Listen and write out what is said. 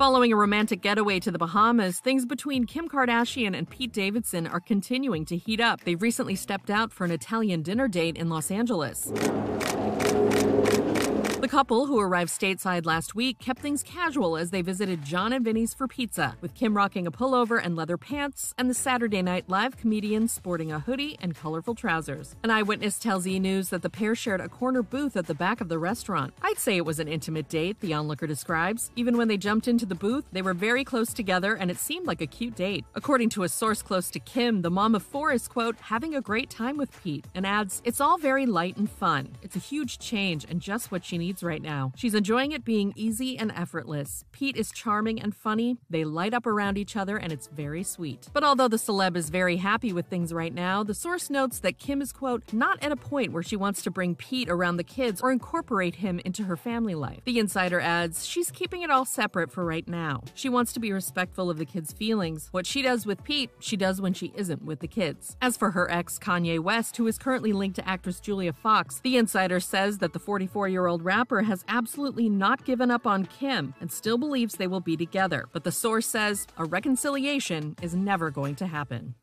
Following a romantic getaway to the Bahamas, things between Kim Kardashian and Pete Davidson are continuing to heat up. They've recently stepped out for an Italian dinner date in Los Angeles. The couple, who arrived stateside last week, kept things casual as they visited Jon and Vinny's for pizza, with Kim rocking a pullover and leather pants, and the Saturday Night Live comedian sporting a hoodie and colorful trousers. An eyewitness tells E! News that the pair shared a corner booth at the back of the restaurant. I'd say it was an intimate date, the onlooker describes. Even when they jumped into the booth, they were very close together, and it seemed like a cute date. According to a source close to Kim, the mom of four is, quote, having a great time with Pete, and adds, It's all very light and fun. It's a huge change and just what she needs right now. She's enjoying it being easy and effortless. Pete is charming and funny. They light up around each other, and it's very sweet. But although the celeb is very happy with things right now, the source notes that Kim is, quote, not at a point where she wants to bring Pete around the kids or incorporate him into her family life. The insider adds, she's keeping it all separate for right now. She wants to be respectful of the kids' feelings. What she does with Pete, she does when she isn't with the kids. As for her ex, Kanye West, who is currently linked to actress Julia Fox, the insider says that the 44 year old rapper rapper has absolutely not given up on Kim and still believes they will be together. But the source says a reconciliation is never going to happen.